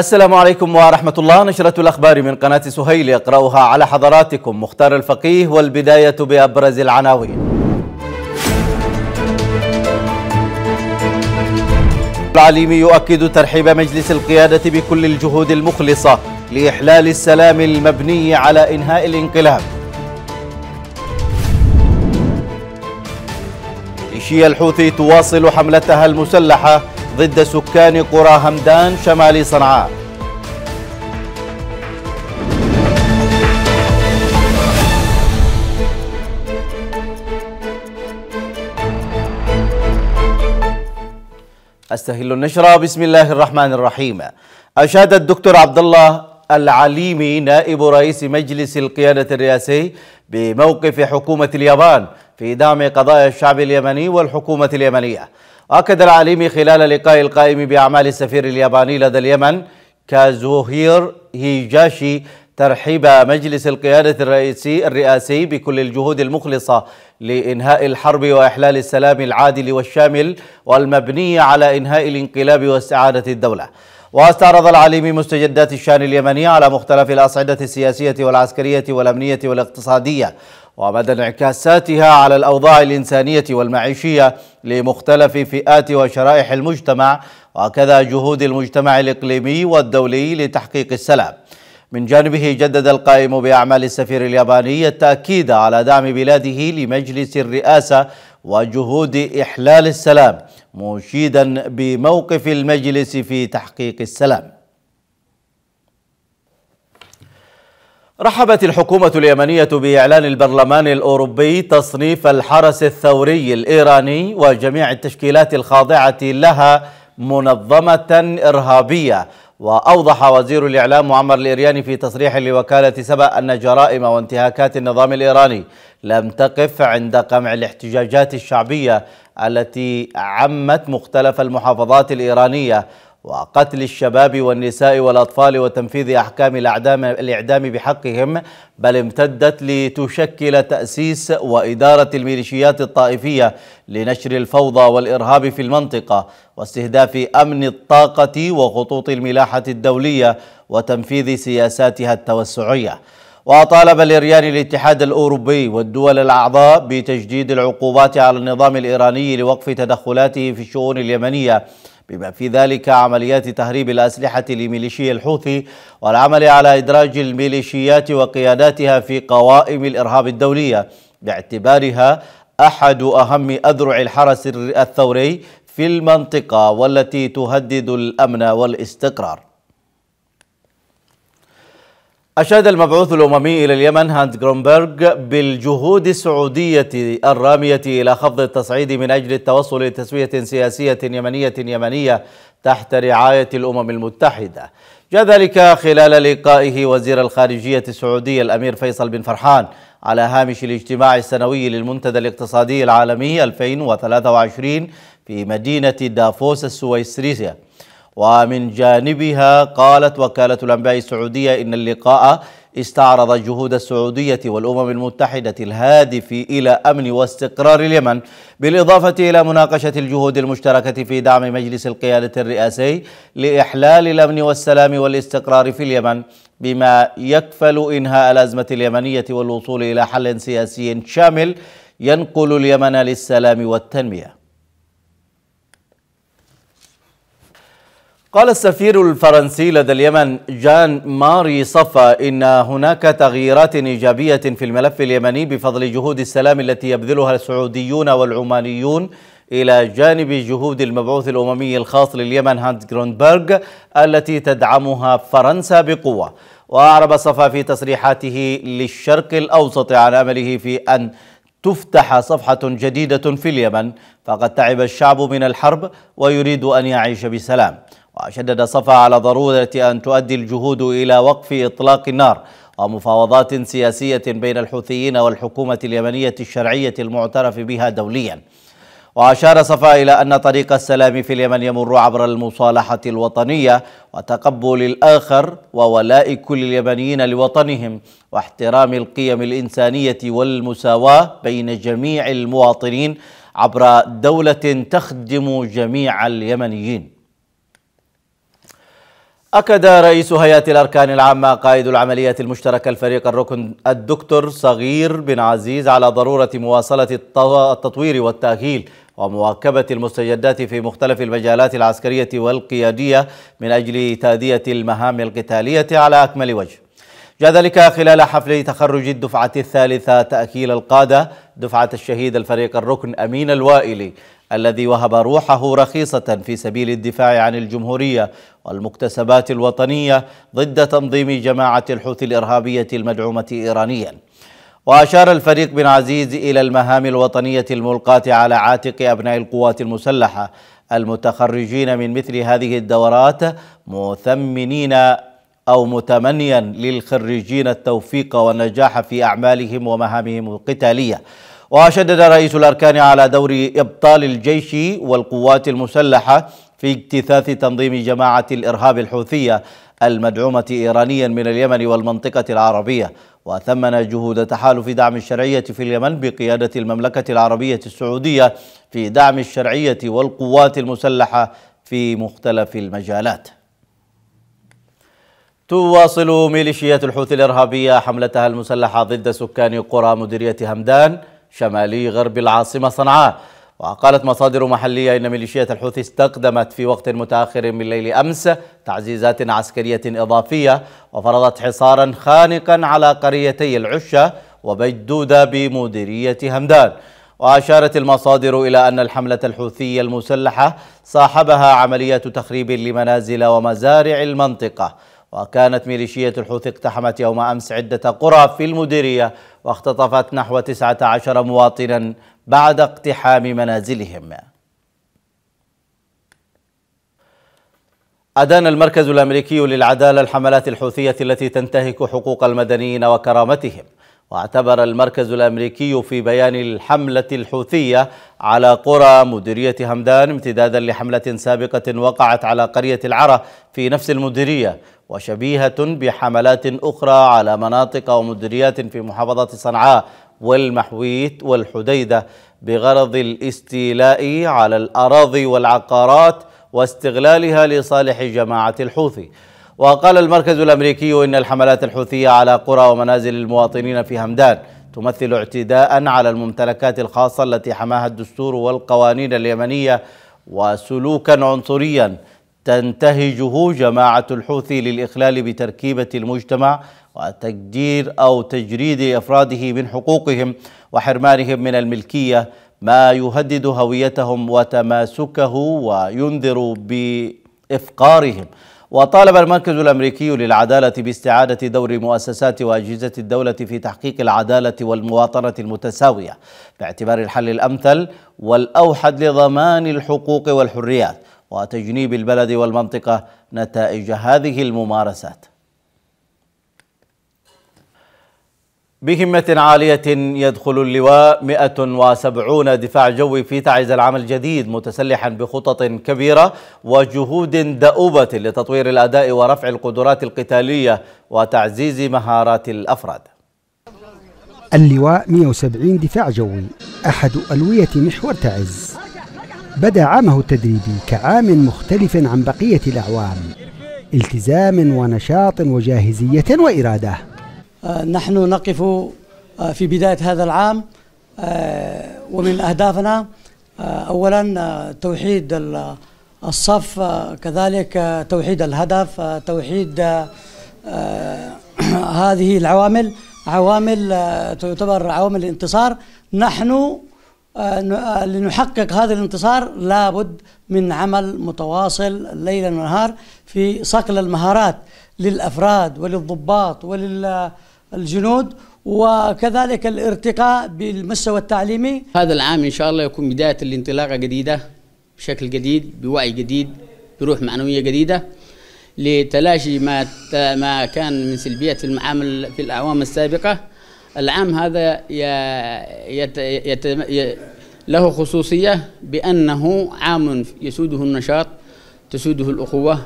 السلام عليكم ورحمة الله. نشرة الأخبار من قناة سهيل يقرأها على حضراتكم. مختار الفقيه والبداية بأبرز العناوين. العليمي يؤكد ترحيب مجلس القيادة بكل الجهود المخلصة لإحلال السلام المبني على إنهاء الانقلاب. ميليشيا الحوثي تواصل حملتها المسلحة ضد سكان قرى همدان شمال صنعاء. أستهل النشرة. بسم الله الرحمن الرحيم. أشاد الدكتور عبد الله العليمي نائب رئيس مجلس القيادة الرئاسي بموقف حكومة اليابان في دعم قضايا الشعب اليمني والحكومة اليمنية. أكد العليمي خلال لقاء القائم بأعمال السفير الياباني لدى اليمن كازوهير هيجاشي ترحيب مجلس القيادة الرئيسي الرئاسي بكل الجهود المخلصة لإنهاء الحرب وإحلال السلام العادل والشامل والمبني على إنهاء الانقلاب واستعادة الدولة. واستعرض العليمي مستجدات الشان اليمني على مختلف الأصعدة السياسية والعسكرية والأمنية والاقتصادية ومدى انعكاساتها على الأوضاع الإنسانية والمعيشية لمختلف فئات وشرائح المجتمع وكذا جهود المجتمع الإقليمي والدولي لتحقيق السلام. من جانبه جدد القائم بأعمال السفير الياباني التأكيد على دعم بلاده لمجلس الرئاسة وجهود إحلال السلام مشيدا بموقف المجلس في تحقيق السلام. رحبت الحكومة اليمنية بإعلان البرلمان الأوروبي تصنيف الحرس الثوري الإيراني وجميع التشكيلات الخاضعة لها منظمة إرهابية وأوضح وزير الإعلام معمر الإرياني في تصريح لوكالة سبأ أن جرائم وانتهاكات النظام الإيراني لم تقف عند قمع الاحتجاجات الشعبية التي عمت مختلف المحافظات الإيرانية وقتل الشباب والنساء والأطفال وتنفيذ أحكام الإعدام, بحقهم بل امتدت لتشكل تأسيس وإدارة الميليشيات الطائفية لنشر الفوضى والإرهاب في المنطقة واستهداف أمن الطاقة وخطوط الملاحة الدولية وتنفيذ سياساتها التوسعية. وطالب الإريان الاتحاد الأوروبي والدول الأعضاء بتجديد العقوبات على النظام الإيراني لوقف تدخلاته في الشؤون اليمنية بما في ذلك عمليات تهريب الأسلحة لميليشيا الحوثي والعمل على إدراج الميليشيات وقياداتها في قوائم الإرهاب الدولية باعتبارها أحد أهم أذرع الحرس الثوري في المنطقة والتي تهدد الأمن والاستقرار. أشاد المبعوث الأممي إلى اليمن هانت جرونبرغ بالجهود السعودية الرامية إلى خفض التصعيد من أجل التوصل لتسوية سياسية يمنية يمنية تحت رعاية الأمم المتحدة. جاء ذلك خلال لقائه وزير الخارجية السعودي الأمير فيصل بن فرحان على هامش الاجتماع السنوي للمنتدى الاقتصادي العالمي 2023 في مدينة دافوس السويسرية. ومن جانبها قالت وكالة الأنباء السعودية إن اللقاء استعرض جهود السعودية والأمم المتحدة الهادف إلى أمن واستقرار اليمن بالإضافة إلى مناقشة الجهود المشتركة في دعم مجلس القيادة الرئاسي لإحلال الأمن والسلام والاستقرار في اليمن بما يكفل إنهاء الأزمة اليمنية والوصول إلى حل سياسي شامل ينقل اليمن للسلام والتنمية. قال السفير الفرنسي لدى اليمن جان ماري صفا إن هناك تغييرات إيجابية في الملف اليمني بفضل جهود السلام التي يبذلها السعوديون والعمانيون إلى جانب جهود المبعوث الأممي الخاص لليمن هانت جرونبرغ التي تدعمها فرنسا بقوة. وأعرب صفا في تصريحاته للشرق الأوسط عن أمله في أن تفتح صفحة جديدة في اليمن فقد تعب الشعب من الحرب ويريد أن يعيش بسلام. وشدد صفا على ضرورة أن تؤدي الجهود إلى وقف إطلاق النار ومفاوضات سياسية بين الحوثيين والحكومة اليمنية الشرعية المعترف بها دوليا. وأشار صفا إلى أن طريق السلام في اليمن يمر عبر المصالحة الوطنية وتقبل الآخر وولاء كل اليمنيين لوطنهم واحترام القيم الإنسانية والمساواة بين جميع المواطنين عبر دولة تخدم جميع اليمنيين. أكد رئيس هيئة الأركان العامة قائد العمليات المشتركة الفريق الركن الدكتور صغير بن عزيز على ضرورة مواصلة التطوير والتأهيل ومواكبة المستجدات في مختلف المجالات العسكرية والقيادية من أجل تأدية المهام القتالية على أكمل وجه. جاء ذلك خلال حفل تخرج الدفعة الثالثة تأهيل القادة دفعة الشهيد الفريق الركن أمين الوائلي. الذي وهب روحه رخيصة في سبيل الدفاع عن الجمهورية والمكتسبات الوطنية ضد تنظيم جماعة الحوثي الإرهابية المدعومة إيرانيا. وأشار الفريق بن عزيز إلى المهام الوطنية الملقاة على عاتق أبناء القوات المسلحة المتخرجين من مثل هذه الدورات مثمنين أو متمنيا للخريجين التوفيق والنجاح في أعمالهم ومهامهم القتالية. وشدد رئيس الأركان على دور إبطال الجيش والقوات المسلحة في اجتثاث تنظيم جماعة الإرهاب الحوثية المدعومة إيرانيا من اليمن والمنطقة العربية. وثمن جهود تحالف دعم الشرعية في اليمن بقيادة المملكة العربية السعودية في دعم الشرعية والقوات المسلحة في مختلف المجالات. تواصل ميليشيات الحوثي الإرهابية حملتها المسلحة ضد سكان قرى مديرية همدان. شمالي غرب العاصمة صنعاء. وقالت مصادر محلية إن ميليشيات الحوثي استقدمت في وقت متأخر من ليل أمس تعزيزات عسكرية إضافية وفرضت حصارا خانقا على قريتي العشة وبجدودة بمديرية همدان. وأشارت المصادر إلى أن الحملة الحوثية المسلحة صاحبها عمليات تخريب لمنازل ومزارع المنطقة. وكانت ميليشية الحوثي اقتحمت يوم أمس عدة قرى في المديرية واختطفت نحو 19 مواطنا بعد اقتحام منازلهم. أدان المركز الأمريكي للعدالة الحملات الحوثية التي تنتهك حقوق المدنيين وكرامتهم. واعتبر المركز الأمريكي في بيان الحملة الحوثية على قرى مديرية همدان امتدادا لحملة سابقة وقعت على قرية العرة في نفس المديرية. وشبيهة بحملات أخرى على مناطق ومديريات في محافظة صنعاء والمحويت والحديدة بغرض الاستيلاء على الأراضي والعقارات واستغلالها لصالح جماعة الحوثي. وقال المركز الأمريكي إن الحملات الحوثية على قرى ومنازل المواطنين في همدان تمثل اعتداء على الممتلكات الخاصة التي حماها الدستور والقوانين اليمنية وسلوكا عنصريا. تنتهجه جماعة الحوثي للإخلال بتركيبة المجتمع وتجدير أو تجريد أفراده من حقوقهم وحرمانهم من الملكية ما يهدد هويتهم وتماسكه وينذر بإفقارهم. وطالب المركز الأمريكي للعدالة باستعادة دور مؤسسات وأجهزة الدولة في تحقيق العدالة والمواطنة المتساوية باعتبار الحل الأمثل والأوحد لضمان الحقوق والحريات. وتجنيب البلد والمنطقة نتائج هذه الممارسات. بهمة عالية يدخل اللواء 170 دفاع جوي في تعز العام الجديد متسلحا بخطط كبيرة وجهود دؤوبة لتطوير الأداء ورفع القدرات القتالية وتعزيز مهارات الأفراد. اللواء 170 دفاع جوي أحد ألوية محور تعز. بدا عامه التدريبي كعام مختلف عن بقية الأعوام التزام ونشاط وجاهزية وإرادة. آه، نحن نقف آه، في بداية هذا العام آه، ومن أهدافنا أولا توحيد الصف كذلك توحيد الهدف توحيد هذه العوامل عوامل تعتبر عوامل الانتصار. نحن لنحقق هذا الانتصار لابد من عمل متواصل ليلا ونهار في صقل المهارات للأفراد وللضباط وللجنود وكذلك الارتقاء بالمستوى التعليمي. هذا العام إن شاء الله يكون بداية الانطلاقة جديدة بشكل جديد بوعي جديد بروح معنوية جديدة لتلاشي ما ما كان من سلبيات المعامل في الأعوام السابقة. العام هذا يت يت له خصوصية بأنه عام يسوده النشاط تسوده الأخوة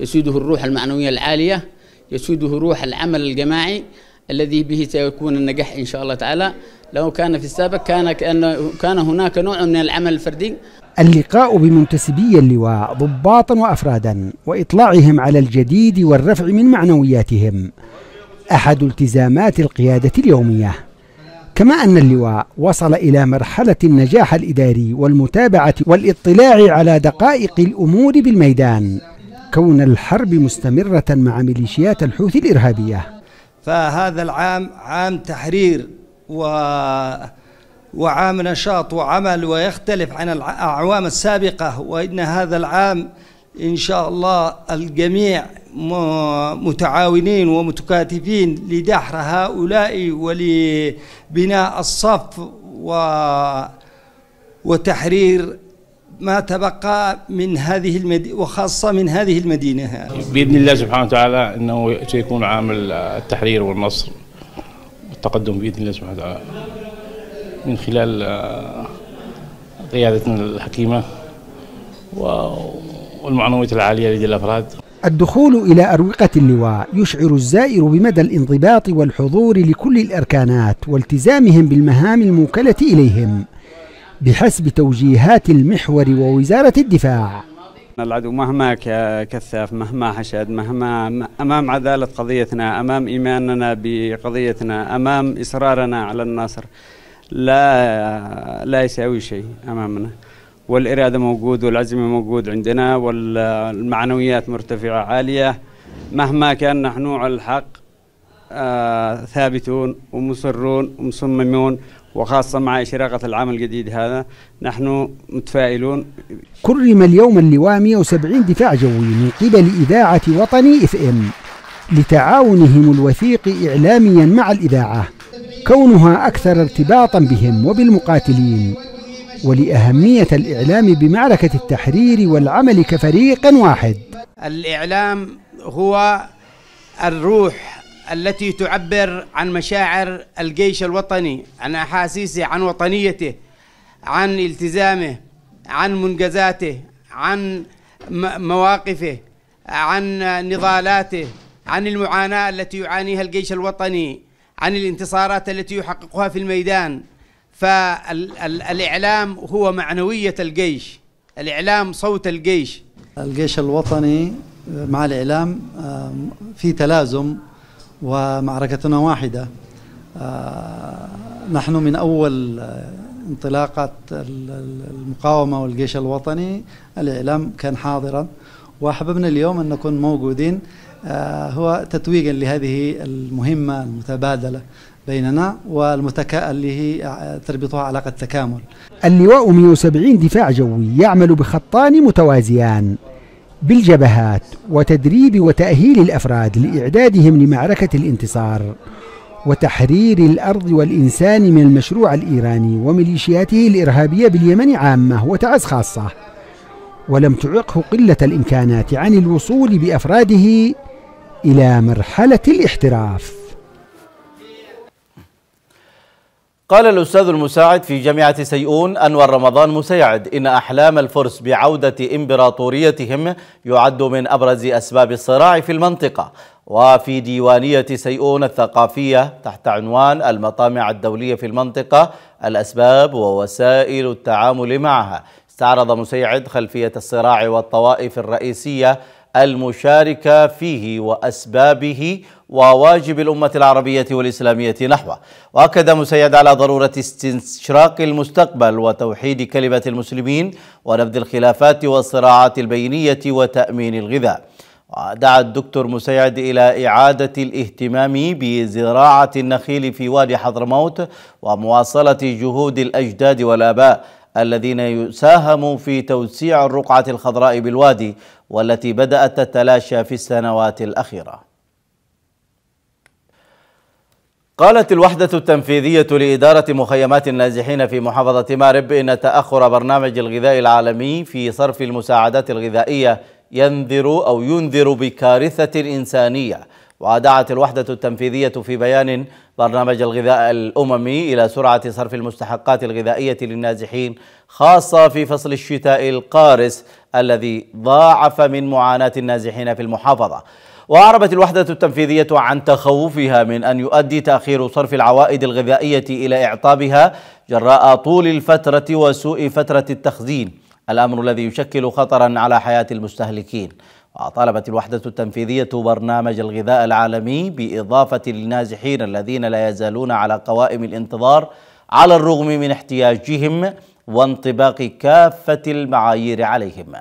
يسوده الروح المعنوية العالية يسوده روح العمل الجماعي الذي به سيكون النجاح إن شاء الله تعالى. لو كان في السابق كان كان هناك نوع من العمل الفردي. اللقاء بمنتسبي اللواء ضباطا وافرادا وإطلاعهم على الجديد والرفع من معنوياتهم. أحد التزامات القيادة اليومية. كما أن اللواء وصل إلى مرحلة النجاح الإداري والمتابعة والاطلاع على دقائق الأمور بالميدان كون الحرب مستمرة مع ميليشيات الحوثي الإرهابية. فهذا العام عام تحرير و وعام نشاط وعمل ويختلف عن الأعوام السابقة وإن هذا العام إن شاء الله الجميع متعاونين ومتكاتفين لدحر هؤلاء ولبناء الصف و وتحرير ما تبقى من هذه المدينة وخاصة من هذه المدينة. بإذن الله سبحانه وتعالى أنه سيكون عام التحرير والنصر والتقدم بإذن الله سبحانه وتعالى. من خلال آه، قيادتنا الحكيمة والمعنويات العالية لدى الأفراد. الدخول إلى أروقة اللواء يشعر الزائر بمدى الانضباط والحضور لكل الأركانات والتزامهم بالمهام الموكلة إليهم بحسب توجيهات المحور ووزارة الدفاع. العدو مهما كثف مهما حشد مهما أمام عدالة قضيتنا أمام إيماننا بقضيتنا أمام إصرارنا على النصر لا لا يساوي شيء أمامنا. والإرادة موجود والعزم موجود عندنا والمعنويات مرتفعة عالية. مهما كان نحن على الحق آه ثابتون ومصرون ومصممون وخاصة مع إشراقة العام الجديد هذا نحن متفائلون. كرم اليوم اللواء 170 دفاع جوي من قبل إذاعة وطني إف إم لتعاونهم الوثيق إعلاميا مع الإذاعة كونها أكثر ارتباطا بهم وبالمقاتلين. ولأهمية الإعلام بمعركة التحرير والعمل كفريق واحد. الإعلام هو الروح التي تعبر عن مشاعر الجيش الوطني عن أحاسيسه عن وطنيته عن التزامه عن منجزاته عن مواقفه عن نضالاته عن المعاناة التي يعانيها الجيش الوطني عن الانتصارات التي يحققها في الميدان. فالإعلام هو معنوية الجيش. الإعلام صوت الجيش. الجيش الوطني مع الإعلام في تلازم ومعركتنا واحدة. نحن من أول انطلاقة المقاومة والجيش الوطني. الإعلام كان حاضرا. وأحببنا اليوم أن نكون موجودين آه، هو تتويجا لهذه المهمة المتبادلة. بيننا والمتكا اللي هي آه، تربطها علاقة تكامل. اللواء 170 دفاع جوي يعمل بخطان متوازيان بالجبهات وتدريب وتأهيل الأفراد لإعدادهم لمعركة الانتصار وتحرير الأرض والإنسان من المشروع الإيراني وميليشياته الإرهابية باليمن عامة وتعز خاصة. ولم تعقه قلة الإمكانات عن الوصول بأفراده إلى مرحلة الاحتراف. قال الأستاذ المساعد في جامعة سيئون أنور رمضان مسيعد إن أحلام الفرس بعودة إمبراطوريتهم يعد من أبرز أسباب الصراع في المنطقة. وفي ديوانية سيئون الثقافية تحت عنوان المطامع الدولية في المنطقة الأسباب ووسائل التعامل معها. استعرض مسيعد خلفية الصراع والطوائف الرئيسية المشاركة فيه وأسبابه وواجب الأمة العربية والإسلامية نحوه. وأكد مسيد على ضرورة استشراق المستقبل وتوحيد كلمة المسلمين ونبذ الخلافات والصراعات البينية وتأمين الغذاء. ودعا الدكتور مسيعد إلى إعادة الاهتمام بزراعة النخيل في وادي حضرموت ومواصلة جهود الأجداد والآباء. الذين يساهموا في توسيع الرقعة الخضراء بالوادي والتي بدأت تتلاشى في السنوات الأخيرة. قالت الوحدة التنفيذية لإدارة مخيمات النازحين في محافظة مارب إن تأخر برنامج الغذاء العالمي في صرف المساعدات الغذائية ينذر أو ينذر بكارثة إنسانية. ودعت الوحدة التنفيذية في بيان برنامج الغذاء الأممي إلى سرعة صرف المستحقات الغذائية للنازحين خاصة في فصل الشتاء القارس الذي ضاعف من معاناة النازحين في المحافظة. وأعربت الوحدة التنفيذية عن تخوفها من أن يؤدي تأخير صرف العوائد الغذائية إلى إعطابها جراء طول الفترة وسوء فترة التخزين الأمر الذي يشكل خطرا على حياة المستهلكين. وطالبت الوحدة التنفيذية برنامج الغذاء العالمي بإضافة للنازحين الذين لا يزالون على قوائم الانتظار على الرغم من احتياجهم وانطباق كافة المعايير عليهم.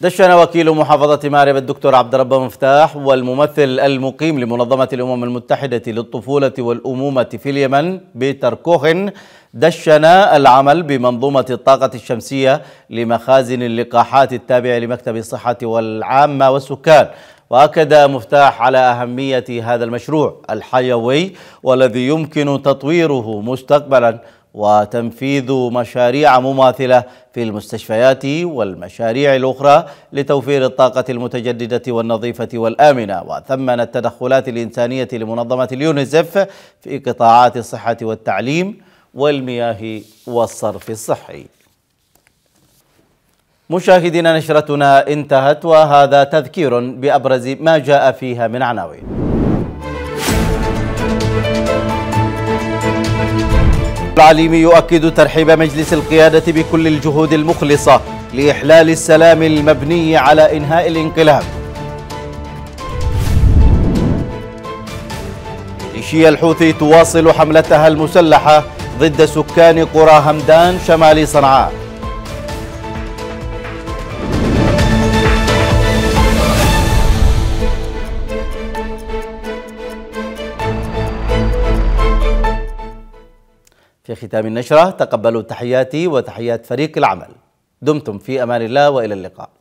دشن وكيل محافظة مارب الدكتور عبد رب مفتاح والممثل المقيم لمنظمة الأمم المتحدة للطفولة والأمومة في اليمن بيتر كوخن دشن العمل بمنظومة الطاقة الشمسية لمخازن اللقاحات التابعة لمكتب الصحة والعامة والسكان. وأكد مفتاح على أهمية هذا المشروع الحيوي والذي يمكن تطويره مستقبلاً وتنفيذ مشاريع مماثلة في المستشفيات والمشاريع الأخرى لتوفير الطاقة المتجددة والنظيفة والآمنة. وثمن التدخلات الإنسانية لمنظمة اليونيسف في قطاعات الصحة والتعليم والمياه والصرف الصحي. مشاهدينا نشرتنا انتهت وهذا تذكير بأبرز ما جاء فيها من عناوين. العليمي يؤكد ترحيب مجلس القيادة بكل الجهود المخلصة لإحلال السلام المبني على إنهاء الانقلاب. ميليشيا الحوثي تواصل حملتها المسلحة ضد سكان قرى همدان شمال صنعاء. في ختام النشرة تقبلوا تحياتي وتحيات فريق العمل. دمتم في أمان الله وإلى اللقاء.